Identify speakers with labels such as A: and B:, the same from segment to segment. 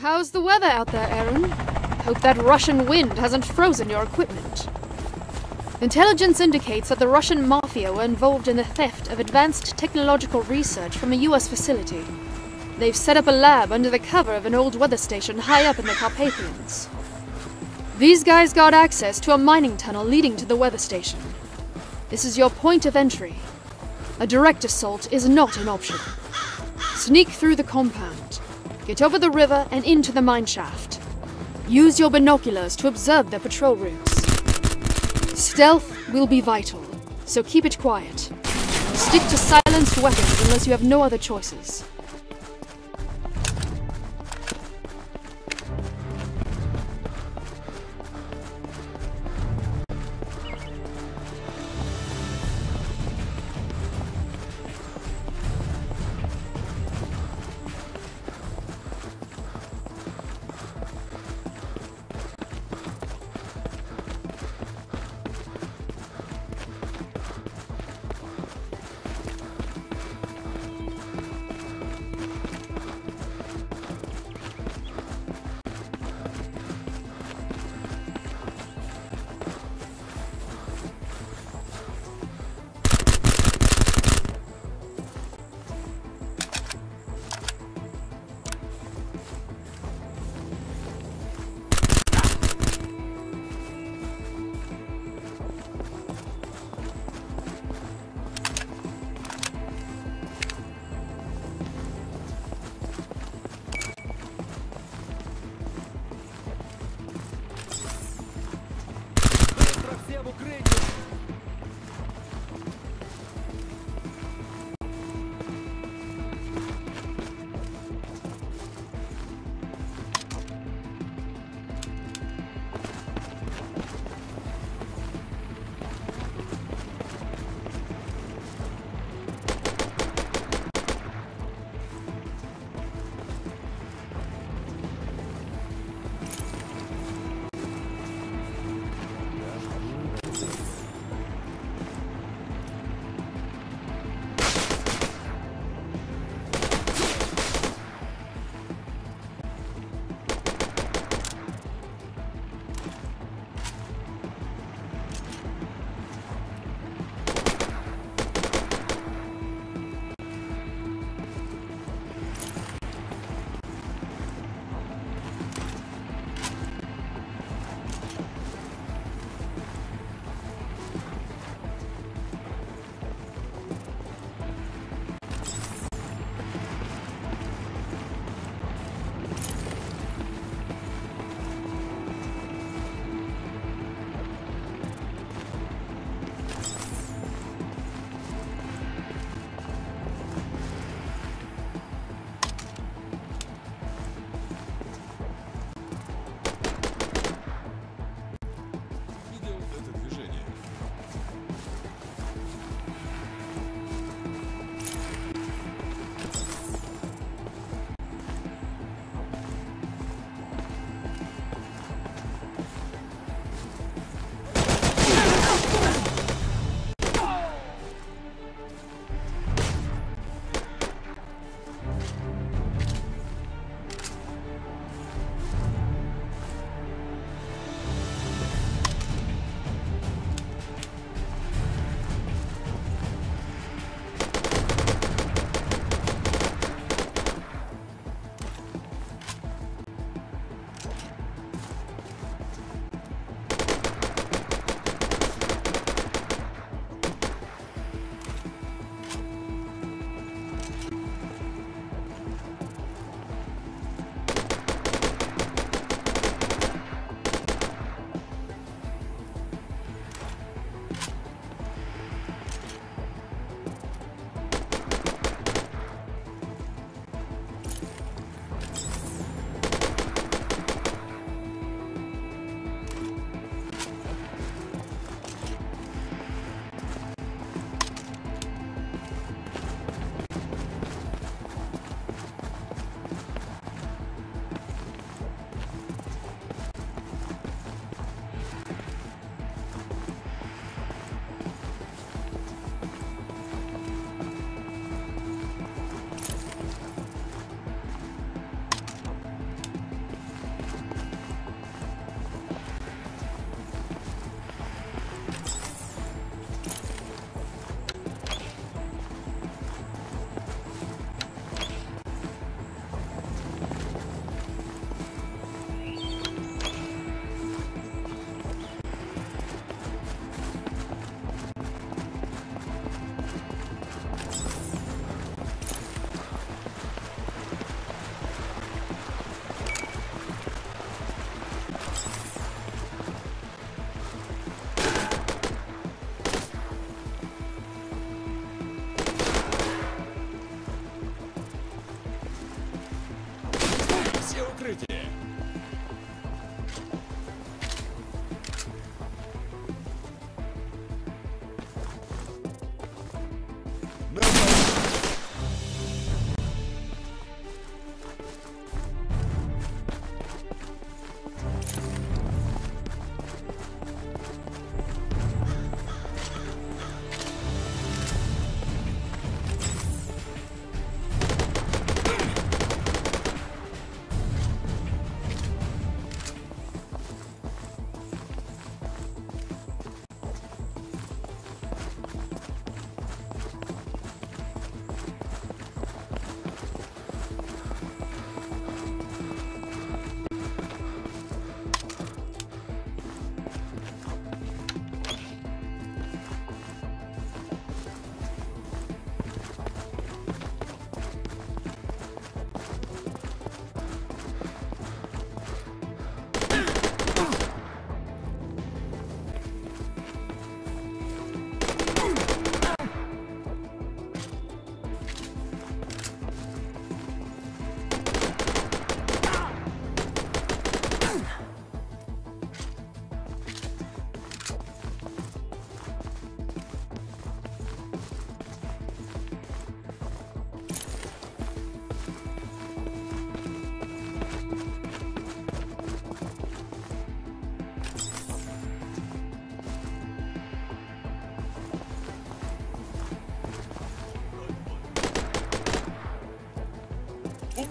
A: How's the weather out there, Aaron? Hope that Russian wind hasn't frozen your equipment. Intelligence indicates that the Russian mafia were involved in the theft of advanced technological research from a US facility. They've set up a lab under the cover of an old weather station high up in the Carpathians. These guys got access to a mining tunnel leading to the weather station. This is your point of entry. A direct assault is not an option. Sneak through the compound. Get over the river and into the mine shaft. Use your binoculars to observe their patrol routes. Stealth will be vital, so keep it quiet. Stick to silenced weapons unless you have no other choices.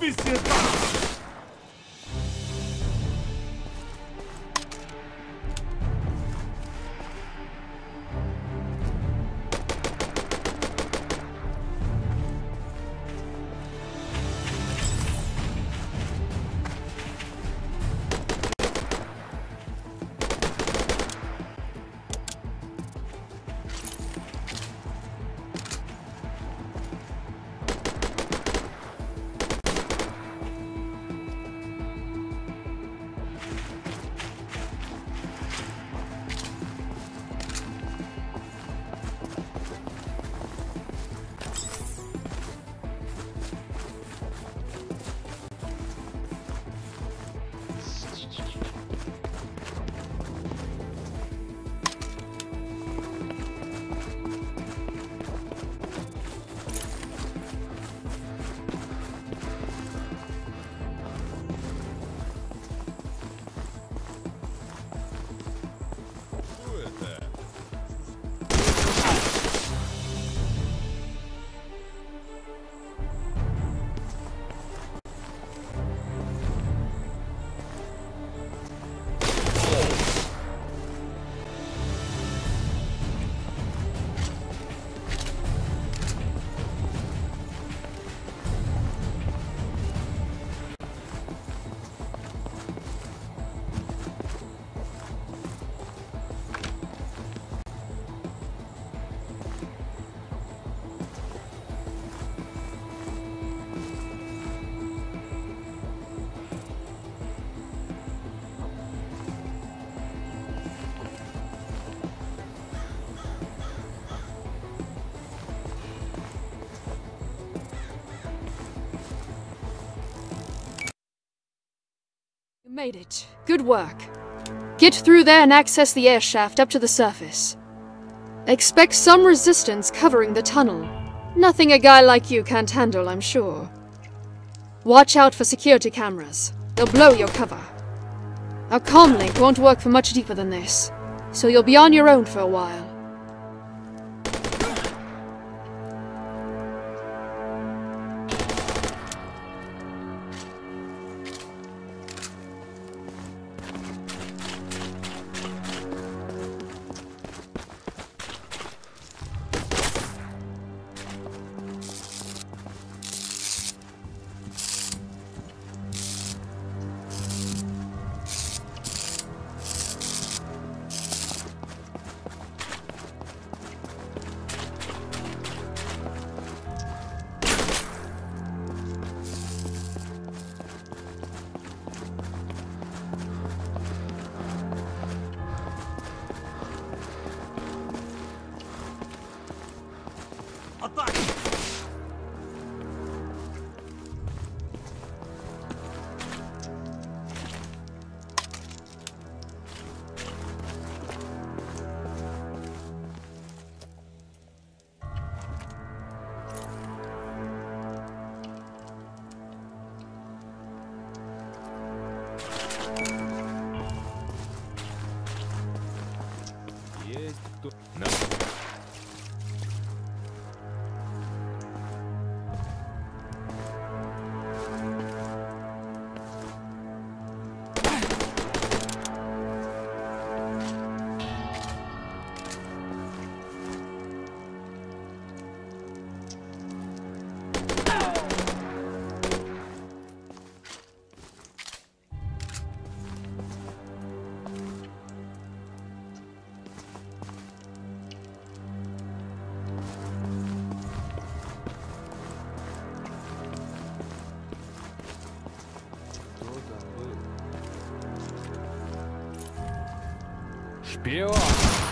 A: misin? Made it. Good work. Get through there and access the air shaft up to the surface. Expect some resistance covering the tunnel. Nothing a guy like you can't handle, I'm sure. Watch out for security cameras. They'll blow your cover. Our comlink won't work for much deeper than this, so you'll be on your own for a while. Be off.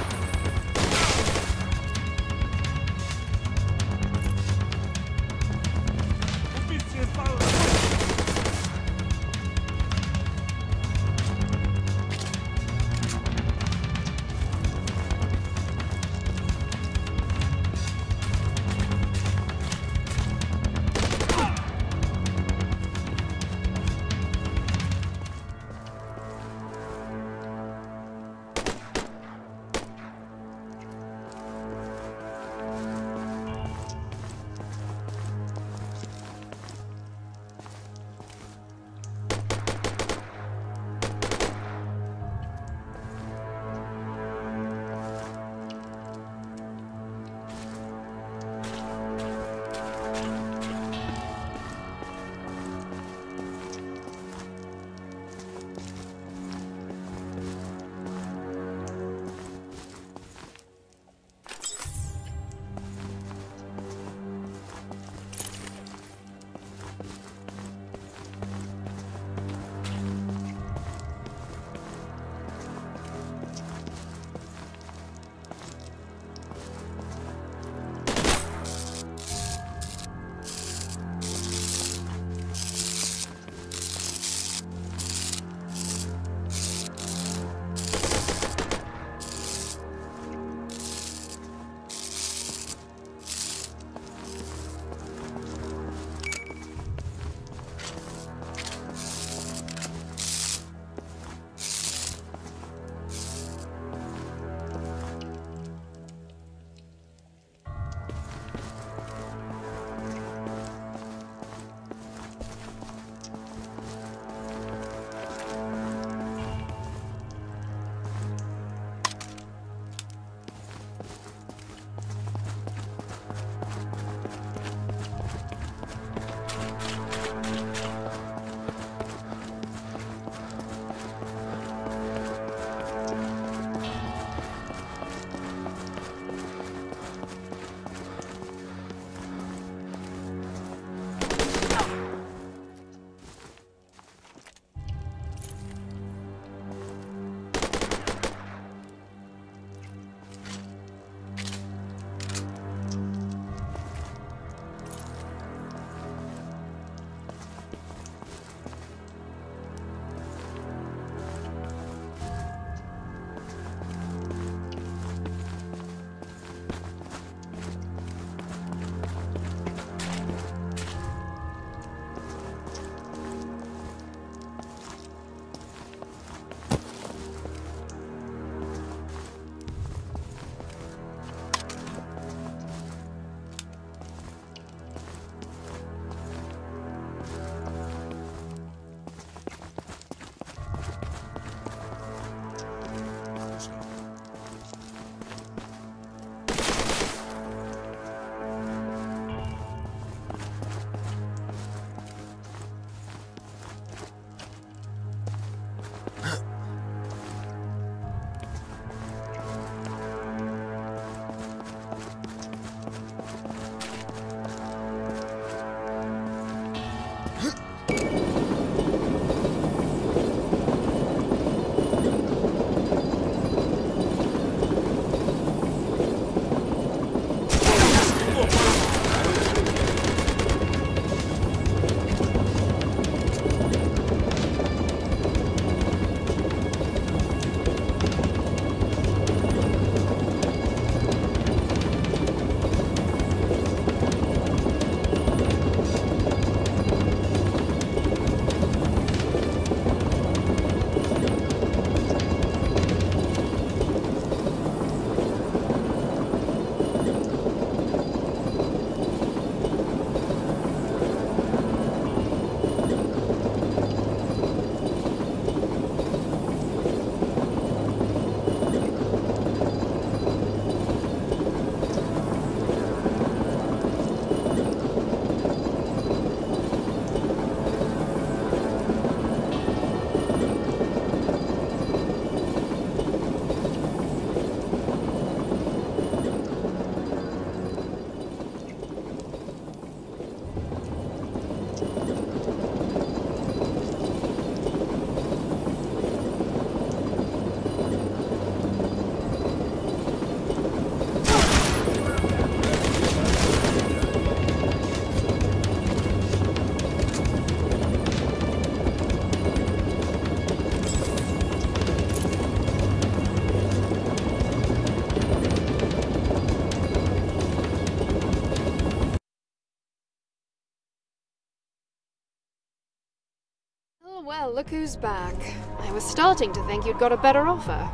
A: Look who's back. I was starting to think you'd got a better offer.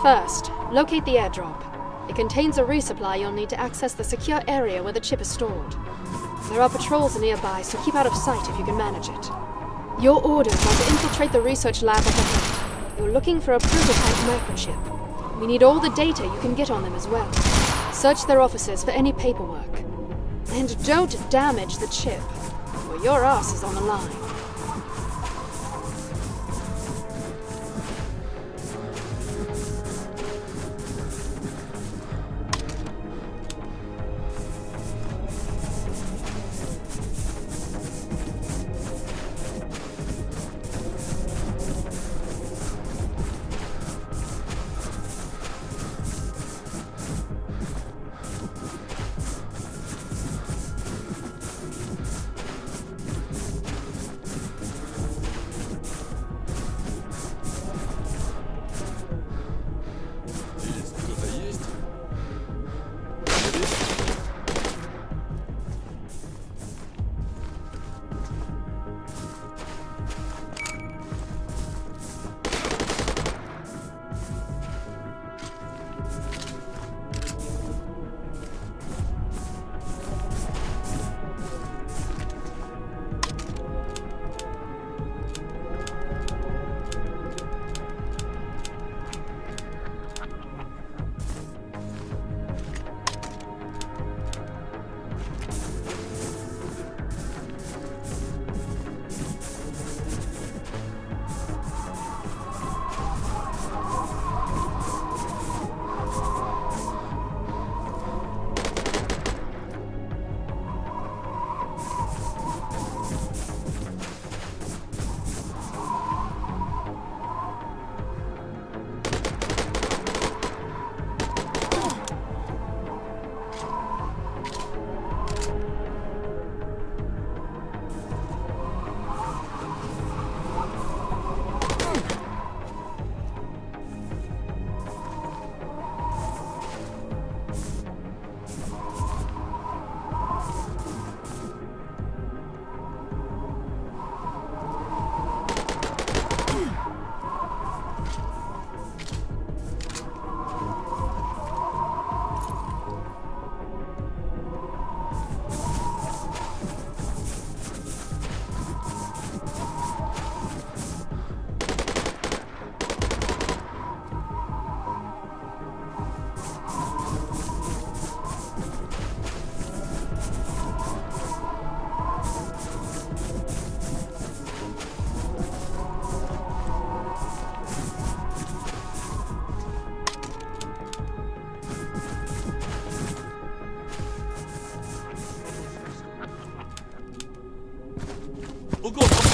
A: First, locate the airdrop. It contains a resupply you'll need to access the secure area where the chip is stored. There are patrols nearby, so keep out of sight if you can manage it. Your orders are to infiltrate the research lab up ahead. You're looking for a prototype microchip. We need all the data you can get on them as well. Search their offices for any paperwork. And don't damage the chip, or your ass is on the line.
B: We'll go.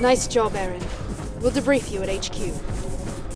A: Nice job, Aaron. We'll debrief you at HQ.